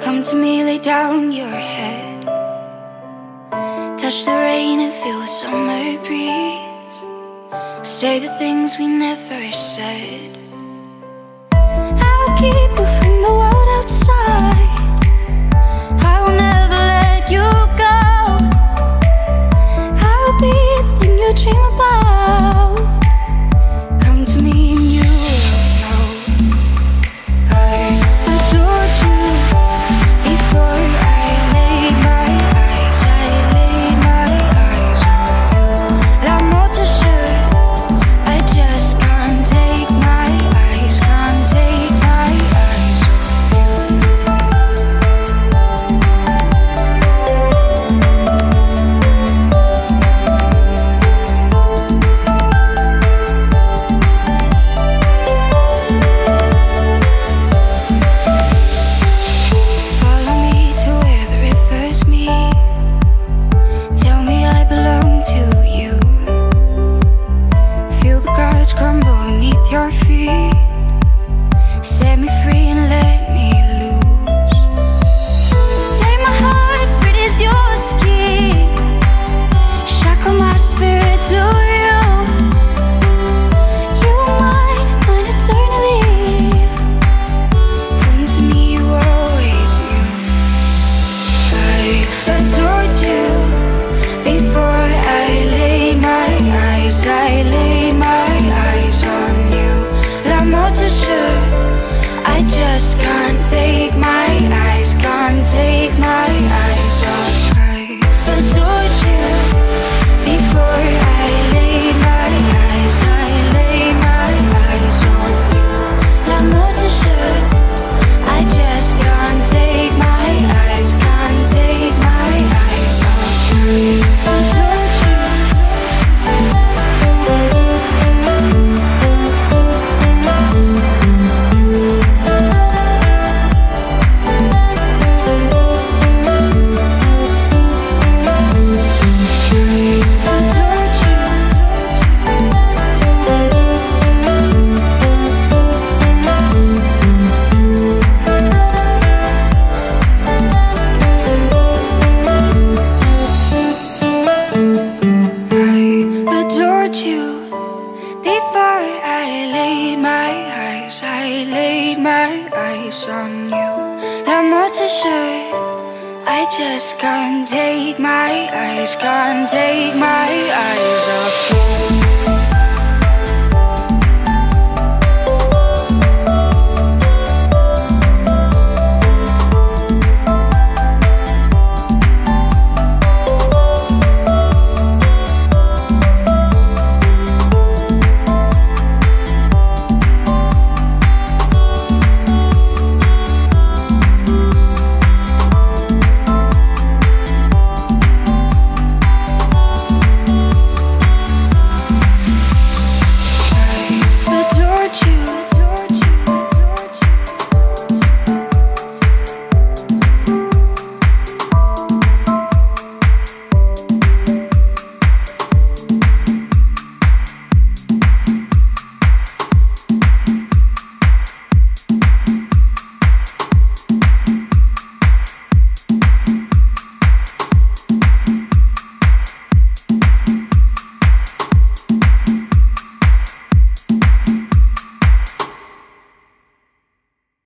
Come to me, lay down your head. Touch the rain and feel the summer breeze. Say the things we never said. I'll keep you from the world outside. I laid my eyes on you. La mort de jeu I just can't take I laid my eyes on you. Not more to say. I just can't take my eyes Can't take my eyes